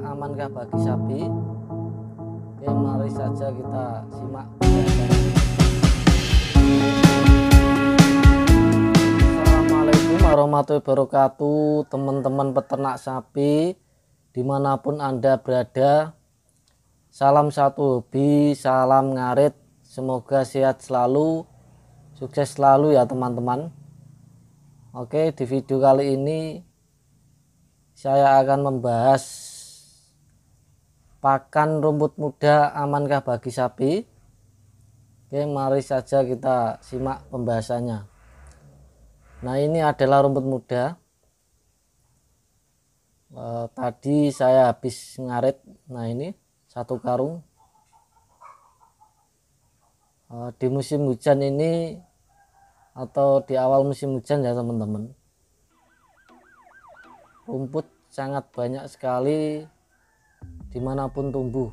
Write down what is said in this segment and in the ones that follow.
amankah bagi sapi? Oke, mari saja kita simak. Assalamualaikum warahmatullahi wabarakatuh, teman-teman peternak sapi di mana pun anda berada. Salam satu hobi, salam ngarit, semoga sehat selalu, sukses selalu ya teman-teman. Oke, di video kali ini saya akan membahas pakan rumput muda amankah bagi sapi? Oke mari saja kita simak pembahasannya. Nah ini adalah rumput muda. E, tadi saya habis ngarit nah ini satu karung. E, di musim hujan ini atau di awal musim hujan ya teman-teman. Rumput sangat banyak sekali di mana pun tumbuh.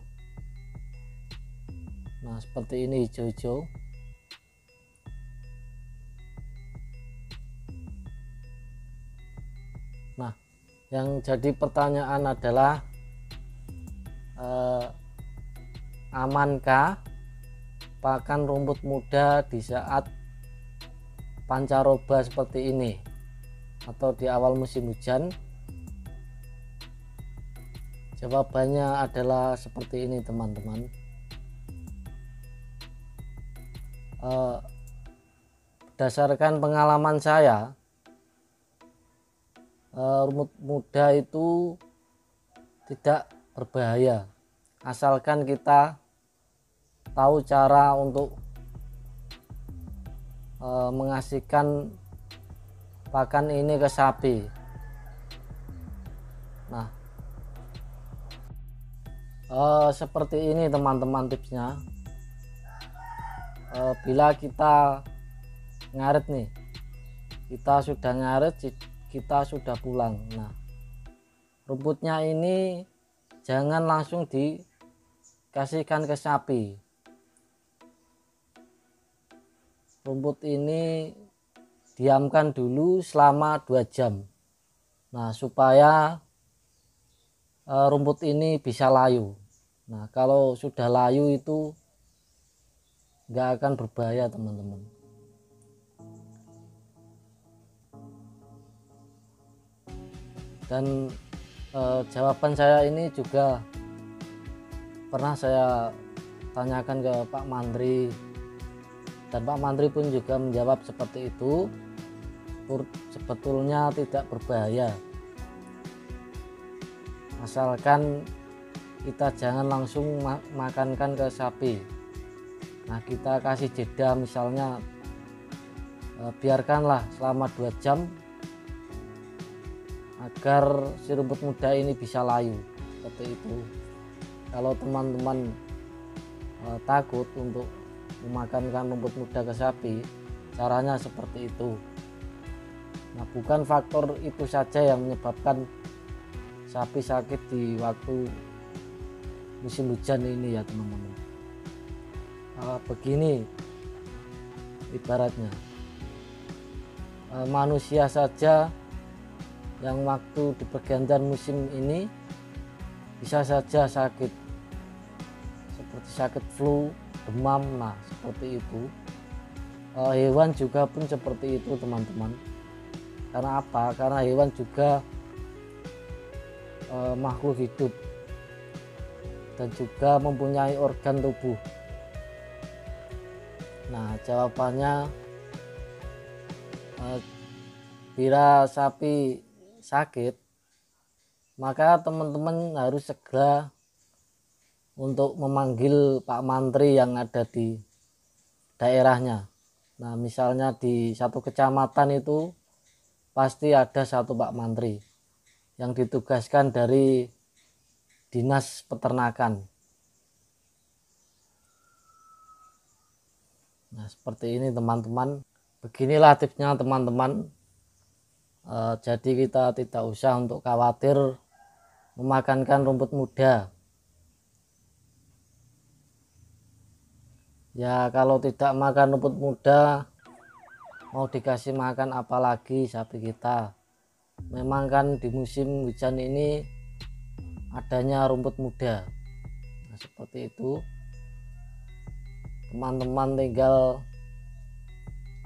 Nah seperti ini hijau-hijau. Nah yang jadi pertanyaan adalah eh, amankah pakan rumput muda di saat pancaroba seperti ini? Atau di awal musim hujan Jawabannya adalah seperti ini teman-teman. Uh, berdasarkan pengalaman saya, uh, rumput muda itu tidak berbahaya, asalkan kita tahu cara untuk uh, mengasihkan pakan ini ke sapi. Uh, seperti ini teman-teman tipsnya. Uh, bila kita ngaret nih kita sudah ngaret kita sudah pulang. Nah rumputnya ini jangan langsung dikasihkan ke sapi. Rumput ini diamkan dulu selama 2 jam. Nah supaya uh, rumput ini bisa layu nah kalau sudah layu itu nggak akan berbahaya teman-teman. Dan uh, jawaban saya ini juga pernah saya tanyakan ke Pak Mantri dan Pak Mantri pun juga menjawab seperti itu. Sebetulnya tidak berbahaya. Asalkan kita jangan langsung makankan ke sapi. Nah kita kasih jeda misalnya e, biarkanlah selama dua jam agar si rumput muda ini bisa layu. Seperti itu. Kalau teman-teman e, takut untuk memakankan rumput muda ke sapi caranya seperti itu. Nah bukan faktor itu saja yang menyebabkan sapi sakit di waktu musim hujan ini ya teman-teman. Uh, begini ibaratnya. Uh, manusia saja yang waktu di pergantian musim ini bisa saja sakit. Seperti sakit flu demam nah seperti itu. Uh, hewan juga pun seperti itu teman-teman. Karena apa? Karena hewan juga uh, makhluk hidup dan juga mempunyai organ tubuh. Nah, jawabannya uh, bila sapi sakit, maka teman-teman harus segera untuk memanggil Pak Mantri yang ada di daerahnya. Nah, misalnya di satu kecamatan itu pasti ada satu Pak Mantri yang ditugaskan dari dinas peternakan. Nah, seperti ini teman-teman. Beginilah tipsnya teman-teman. E, jadi kita tidak usah untuk khawatir memakankan rumput muda. Ya, kalau tidak makan rumput muda, mau dikasih makan apalagi sapi kita memang kan di musim hujan ini adanya rumput muda. Nah, seperti itu. Teman-teman tinggal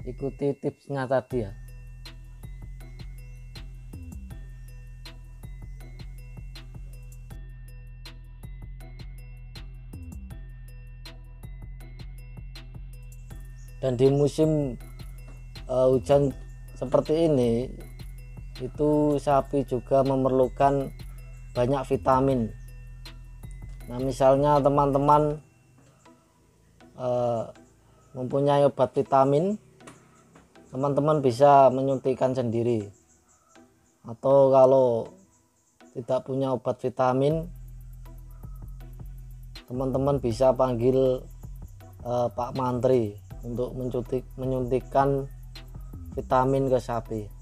ikuti tipsnya tadi ya. Dan di musim uh, hujan seperti ini itu sapi juga memerlukan banyak vitamin. Nah misalnya teman-teman uh, mempunyai obat vitamin teman-teman bisa menyuntikkan sendiri. Atau kalau tidak punya obat vitamin teman-teman bisa panggil uh, Pak Mantri untuk menyuntik, menyuntikkan vitamin ke sapi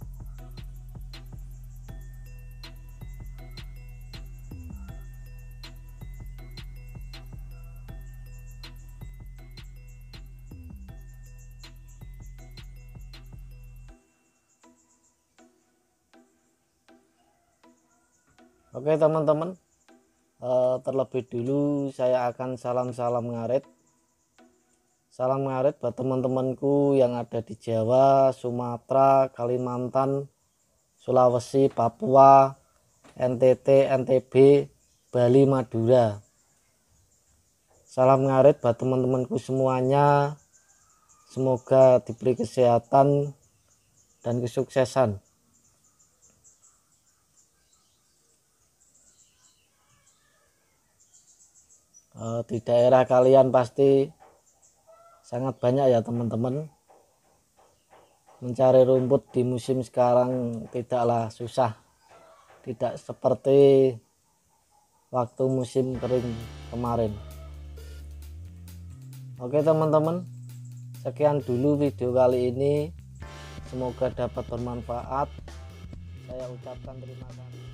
Oke teman-teman uh, terlebih dulu saya akan salam-salam ngaret Salam ngarit buat teman-temanku yang ada di Jawa, Sumatera, Kalimantan, Sulawesi, Papua, NTT, NTB, Bali, Madura. Salam ngarit buat teman-temanku semuanya. Semoga diberi kesehatan dan kesuksesan. Eh, di daerah kalian pasti sangat banyak ya teman-teman. Mencari rumput di musim sekarang tidaklah susah. Tidak seperti waktu musim kering kemarin. Oke teman-teman. Sekian dulu video kali ini. Semoga dapat bermanfaat. Saya ucapkan terima kasih